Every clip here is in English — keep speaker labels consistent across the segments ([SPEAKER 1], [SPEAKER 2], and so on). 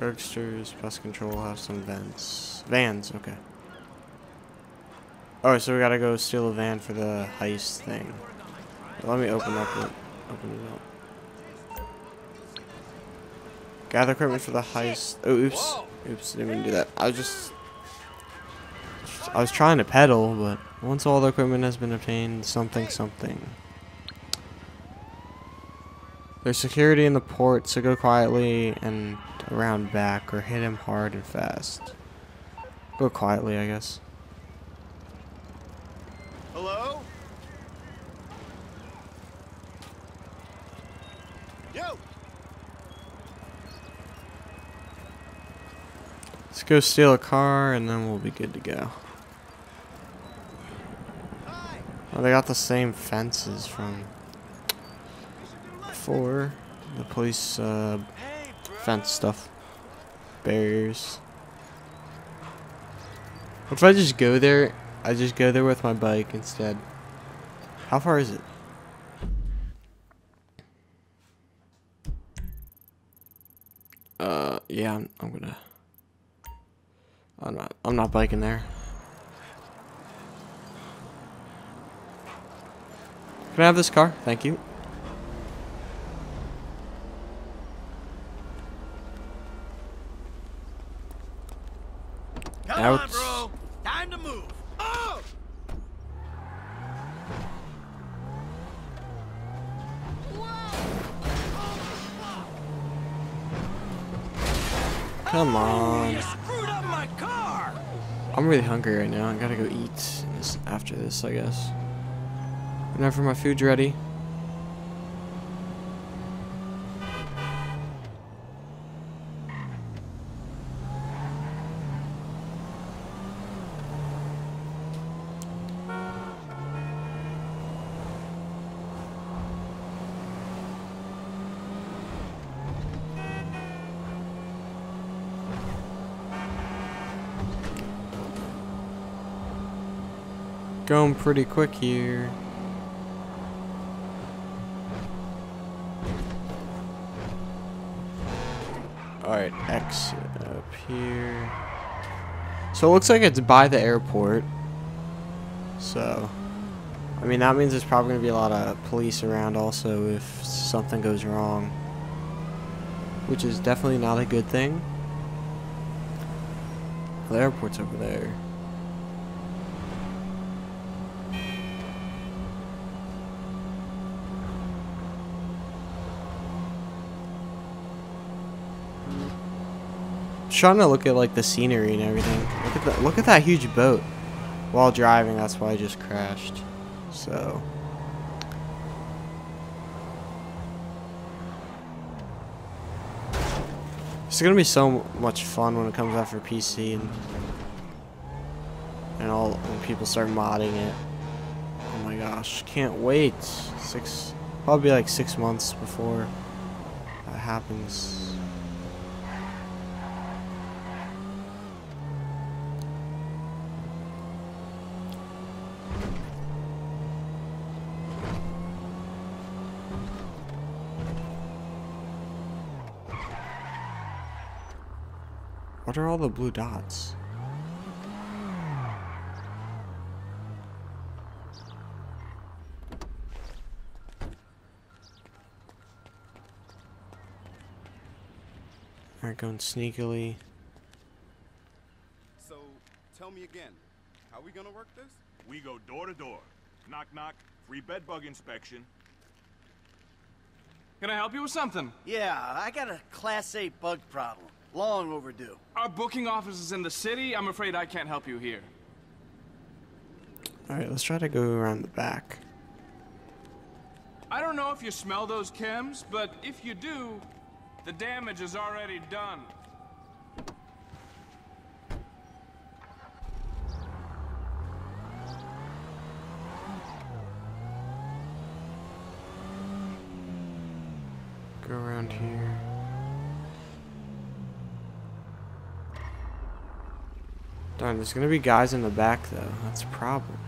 [SPEAKER 1] Bugstars, pest control, have some vents. Vans, okay. Alright, so we gotta go steal a van for the heist thing. Let me open up it. Open it up. Gather equipment for the heist. Oh, oops. Oops, didn't to do that. I was just... I was trying to pedal, but once all the equipment has been obtained, something, something. There's security in the port, so go quietly and around back, or hit him hard and fast. Go quietly, I guess.
[SPEAKER 2] Hello? Yo!
[SPEAKER 1] Let's go steal a car, and then we'll be good to go. Oh, they got the same fences from before. The police uh! Fence stuff. Barriers. What if I just go there? I just go there with my bike instead. How far is it? Uh, yeah, I'm, I'm gonna. I'm not. I'm not biking there. Can I have this car? Thank you. After this, I guess. Whenever my food's ready. Going pretty quick here. Alright, exit up here. So it looks like it's by the airport. So, I mean, that means there's probably going to be a lot of police around also if something goes wrong. Which is definitely not a good thing. The airport's over there. Trying to look at like the scenery and everything. Look at that! Look at that huge boat. While driving, that's why I just crashed. So. It's gonna be so much fun when it comes out for PC and and all when people start modding it. Oh my gosh, can't wait. Six, probably like six months before that happens. What are all the blue dots? Alright, going sneakily.
[SPEAKER 2] So, tell me again, how we gonna work this?
[SPEAKER 3] We go door to door. Knock knock, free bed bug inspection.
[SPEAKER 4] Can I help you with something?
[SPEAKER 5] Yeah, I got a Class A bug problem. Long overdue.
[SPEAKER 4] Our booking office is in the city. I'm afraid I can't help you here.
[SPEAKER 1] Alright, let's try to go around the back.
[SPEAKER 4] I don't know if you smell those chems, but if you do, the damage is already done.
[SPEAKER 1] There's gonna be guys in the back though. That's a problem.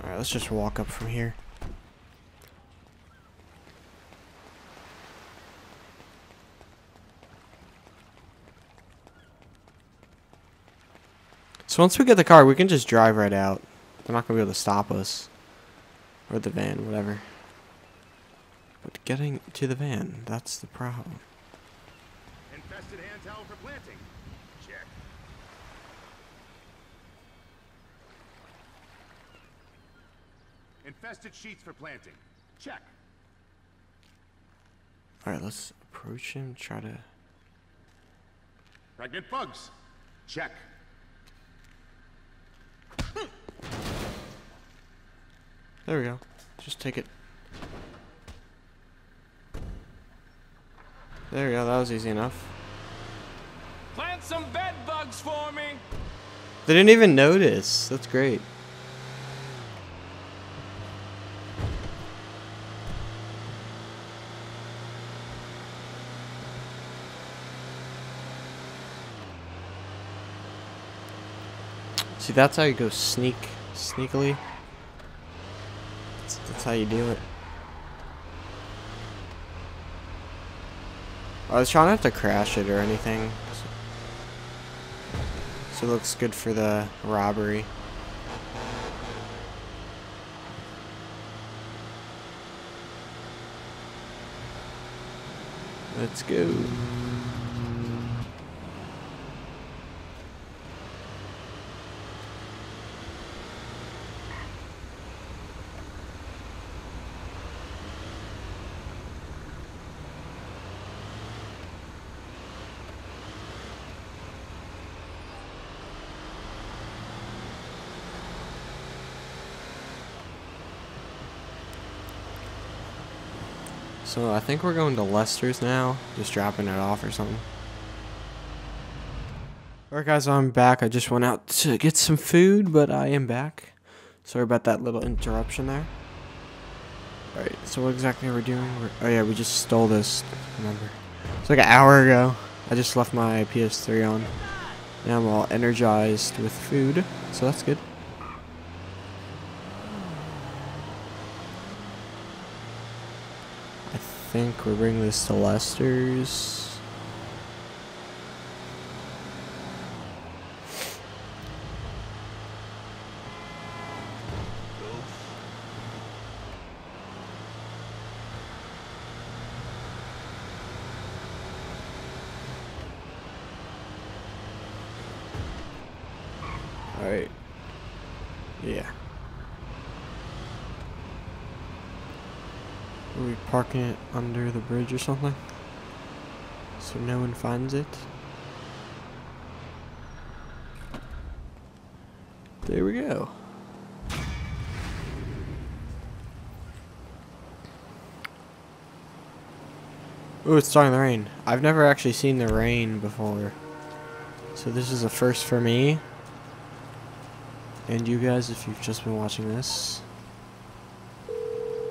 [SPEAKER 1] Alright, let's just walk up from here. So once we get the car, we can just drive right out. They're not gonna be able to stop us. Or the van, whatever. But getting to the van, that's the problem.
[SPEAKER 3] Infested hand towel for planting. Check. Infested sheets for planting. Check.
[SPEAKER 1] Alright, let's approach him, try to...
[SPEAKER 3] Pregnant bugs. Check.
[SPEAKER 1] There we go. Just take it. There we go, that was easy enough.
[SPEAKER 4] Some bed bugs for me.
[SPEAKER 1] They didn't even notice. That's great. See, that's how you go sneak, sneakily. That's, that's how you do it. I was trying not to crash it or anything. So, it looks good for the robbery. Let's go. So I think we're going to Lester's now. Just dropping it off or something. Alright guys, I'm back. I just went out to get some food, but I am back. Sorry about that little interruption there. Alright, so what exactly are we doing? We're, oh yeah, we just stole this, remember. It's like an hour ago. I just left my PS3 on. Now I'm all energized with food, so that's good. I think we're bringing this to Lester's. Alright. Yeah. Are we parking it under the bridge or something? So no one finds it? There we go. Ooh, it's starting to rain. I've never actually seen the rain before. So this is a first for me. And you guys, if you've just been watching this.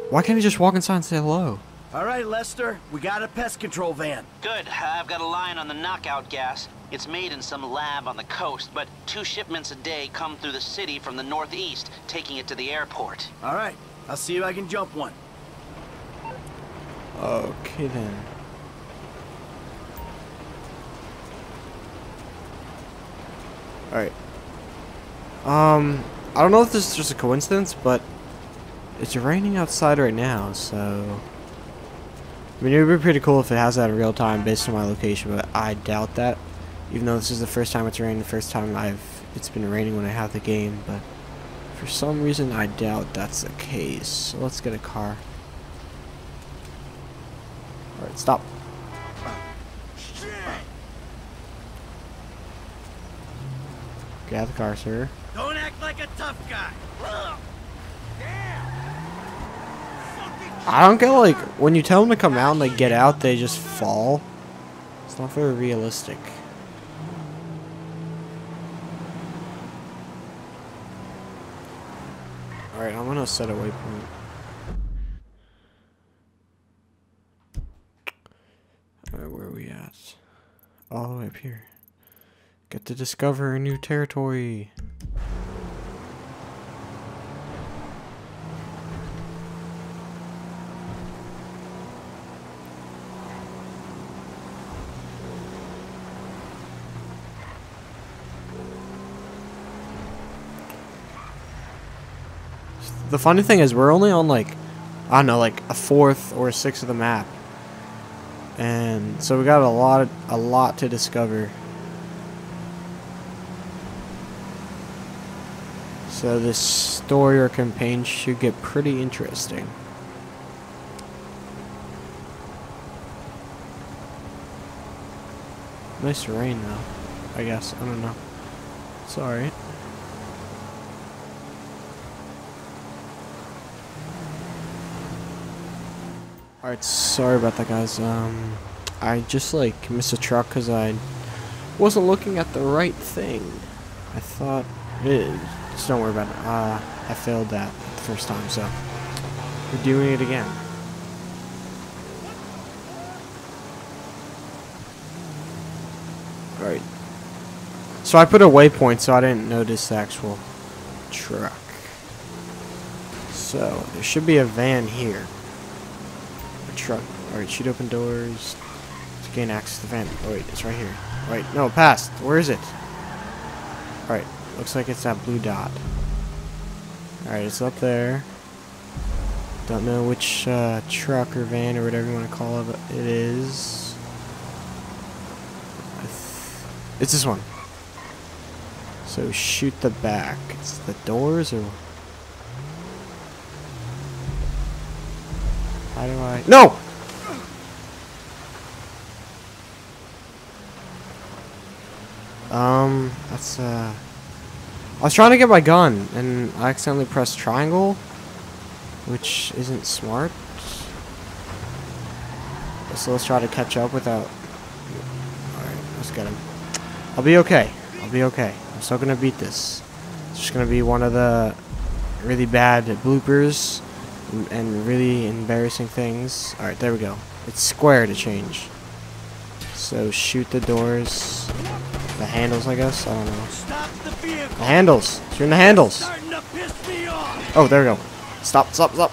[SPEAKER 1] Why can't he just walk inside and say hello?
[SPEAKER 5] All right, Lester, we got a pest control van.
[SPEAKER 6] Good. I've got a line on the knockout gas. It's made in some lab on the coast, but two shipments a day come through the city from the northeast, taking it to the airport.
[SPEAKER 5] All right, I'll see if I can jump one.
[SPEAKER 1] Okay then. Alright. Um, I don't know if this is just a coincidence, but it's raining outside right now, so... I mean, it would be pretty cool if it has that in real time based on my location, but I doubt that. Even though this is the first time it's raining, the first time I've it's been raining when I have the game, but for some reason I doubt that's the case. So let's get a car. Alright, stop. Get out of the car, sir.
[SPEAKER 5] Don't act like a tough guy.
[SPEAKER 1] I don't get like when you tell them to come out and they get out, they just fall. It's not very realistic. Alright, I'm gonna set a waypoint. Alright, where are we at? All the way up here. Get to discover a new territory. The funny thing is we're only on like I don't know, like a fourth or a sixth of the map. And so we got a lot of, a lot to discover. So this story or campaign should get pretty interesting. Nice rain though, I guess. I don't know. It's alright. Alright, sorry about that guys. Um, I just like missed a truck because I wasn't looking at the right thing. I thought, eh, just don't worry about it. Uh, I failed that the first time, so we're doing it again. Alright. So I put a waypoint so I didn't notice the actual truck. So, there should be a van here. Truck. Alright, shoot open doors. To gain access to the van. Oh wait, it's right here. Wait, no, past. Where is it? Alright, looks like it's that blue dot. Alright, it's up there. Don't know which uh, truck or van or whatever you want to call it it is. It's this one. So shoot the back. It's the doors or how do I No! Um that's uh I was trying to get my gun and I accidentally pressed triangle which isn't smart. So let's try to catch up without Alright, let's get him. I'll be okay. I'll be okay. I'm still gonna beat this. It's just gonna be one of the really bad bloopers and- really embarrassing things. Alright, there we go. It's square to change. So shoot the doors. The handles, I guess? I don't know.
[SPEAKER 5] Stop the.
[SPEAKER 1] The handles! Shooting the handles!
[SPEAKER 5] Starting to piss me off.
[SPEAKER 1] Oh, there we go. Stop, stop, stop.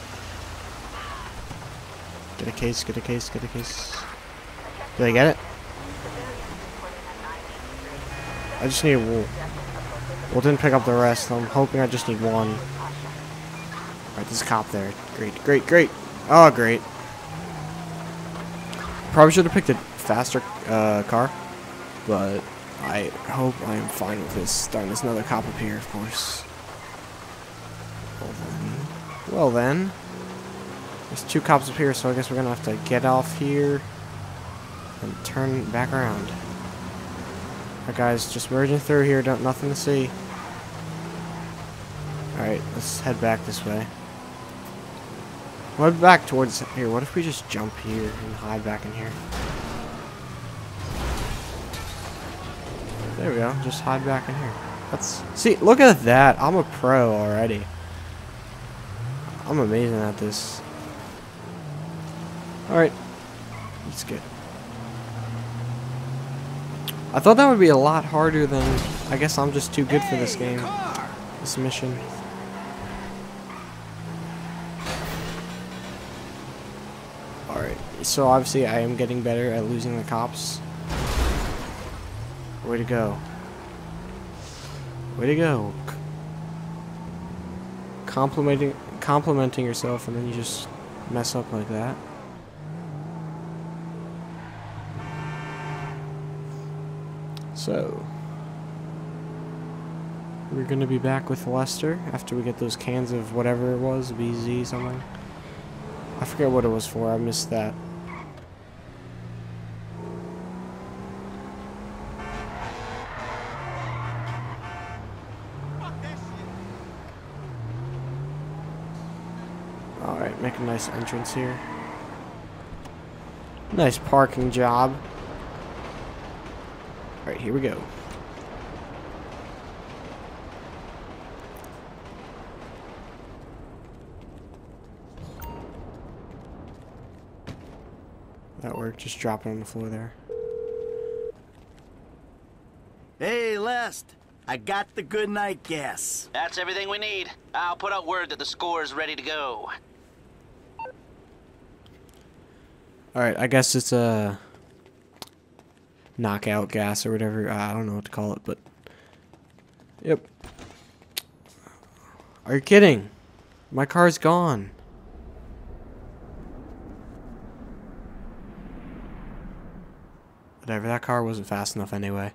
[SPEAKER 1] Get a case, get a case, get a case. Did I get it? I just need wool. Well, didn't pick up the rest. I'm hoping I just need one. Alright, there's a cop there. Great, great, great. Oh, great. Probably should have picked a faster uh, car. But I hope I am fine with this. Darn, there's another cop up here, of course. Well then. Well then. There's two cops up here, so I guess we're gonna have to get off here and turn back around. Alright guys, just merging through here, don't nothing to see. Alright, let's head back this way. What back towards here? What if we just jump here and hide back in here? There we go, just hide back in here. Let's see, look at that. I'm a pro already. I'm amazing at this. Alright. That's good. I thought that would be a lot harder than... I guess I'm just too good for this game. This mission. So obviously I am getting better at losing the cops. Way to go. Way to go. Complimenting, complimenting yourself and then you just mess up like that. So, we're gonna be back with Lester after we get those cans of whatever it was, BZ something. I forget what it was for. I missed that. Alright, make a nice entrance here. Nice parking job. Alright, here we go. That worked, just drop it on the floor there.
[SPEAKER 5] Hey, Lest. I got the good night gas.
[SPEAKER 6] That's everything we need. I'll put out word that the score is ready to go.
[SPEAKER 1] Alright, I guess it's a knockout gas or whatever. Uh, I don't know what to call it, but yep. Are you kidding? My car's gone. Whatever, that car wasn't fast enough anyway.